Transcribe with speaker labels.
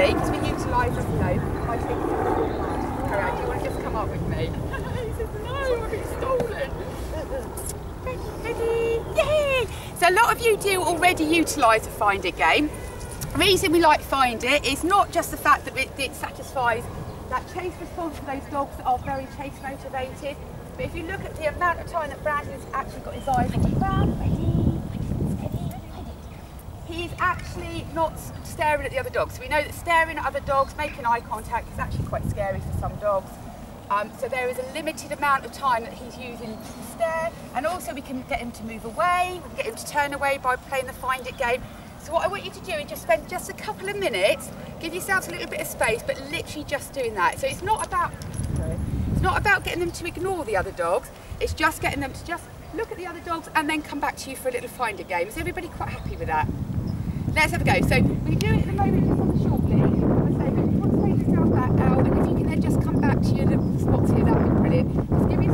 Speaker 1: shortly, because we utilise this loan, by taking Alright, do you want to just come up with me? he says, no, I've been stolen. Ready? Yay! So a lot of you do already utilise the Find It game. The reason we like Find It is not just the fact that it, it satisfies that chase response for those dogs that are very chase motivated, but if you look at the amount of time that Brandy's actually got his eyes on the ground, he's actually not staring at the other dogs. We know that staring at other dogs, making eye contact is actually quite scary for some dogs. Um, so there is a limited amount of time that he's using to stare, and also we can get him to move away, we can get him to turn away by playing the find it game. So what I want you to do is just spend just a couple of minutes, give yourselves a little bit of space, but literally just doing that. So it's not about it's not about getting them to ignore the other dogs, it's just getting them to just look at the other dogs and then come back to you for a little find it game. Is everybody quite happy with that? let's have a go. So we do it at the moment just on the short lead. So if you want to take yourself out, and if you can then just come back to your little spots here, that would be brilliant. Just give me